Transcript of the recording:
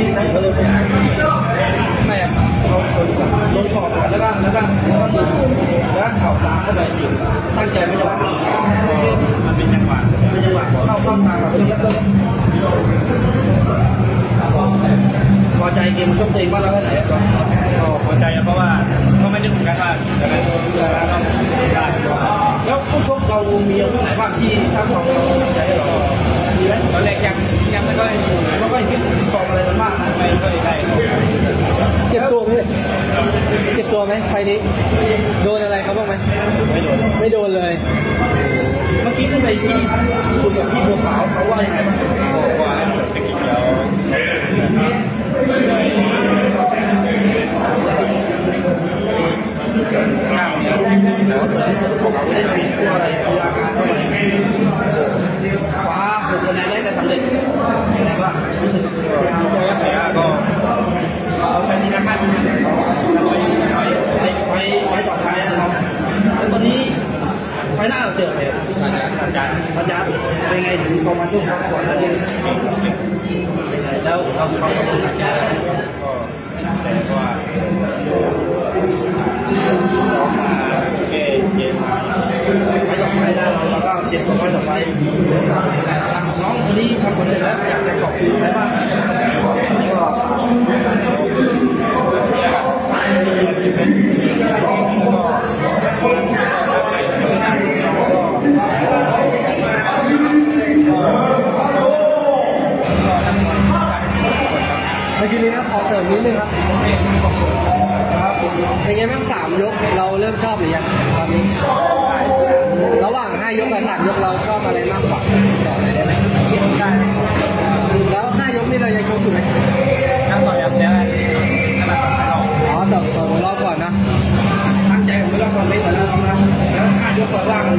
นิดนก็เลยไปหาแต่เขาโดนสั่งลงขอบแล้วก็แล้วก็แล้วก็ดูแล้วก็ข่าตามเข้าไปอยู่ตั้งใจไม่ยอมมันเป็นยังหวะเป็นยังหวะเข้าช่องทางแบบนี้แล้วก็พอใจเกมชกเองว่าเราแค่ไหนก็พอใจเพราะว่าก็ไม่ได้เหมือนกันว่าจะเป็นแล้วผู้ชกเรามีอะไรบ้างที่ทั้งสอง ยังยังไม่ค่อยแล้วก็คิดกองอะไรมันมากนะไม่ค่อยได้เจ็บตัวไหมเนี่ยเจ็บตัวไหมไฟล์นี้ โดนอะไรเขาบ้างไหมไม่โดนไม่โดนเลยเมื่อกี้ขึ้นไปที่คุยกับพี่บัวขาวเขาว่ายังไงบ้างบอกว่าเศรษฐกิจแล้วข้าวเนี่ยเขาเคยเขาได้มีตัวอะไรมีอาการเท่าไหร่คว้าหกคะแนนได้แต่สำเร็จยังไงบ้างรู้สึก เสียก็ เป็นที่นักขันแล้วก็ยังไฟไฟไฟไฟต่อชายนะครับแล้วตอนนี้ไฟหน้าเราเจอเลยสัญญาสัญญาสัญญาเป็นไงถึงพอมาช่วงเขาก่อนแล้วเนี่ยเป็นไงแล้วเราเขาก็ต้องสัญญาก็แต่ว่าซ้อมมาเกมเกมมาไฟต่อไฟได้เราเราก็เจ็บตัวไฟต่อไฟแต่ทางน้องคนนี้ทำคนเดียวแล้วอยากจะขอบคุณใครบ้าง เมื่อกี้นี้นะขอเสริมนิดนึงครับครับผมเป็นไงบ้างสามยกเราเริ่มชอบหรือยังตอนนี้ ระหว่างห้ายกกับสามยกเราชอบอะไรมากกว่าบอกหน่อยได้ไหมได้แล้วห้ายกนี่เรายังชกอยู่ไหมทั้งต่อยแบบนี้ขนาดต่ อบแบบองรอบก่อนนะ ตั้งใจของม่งรอบก่อนไม่ต่อแล้วนะแล้วข้ายกก่อนว่างกัน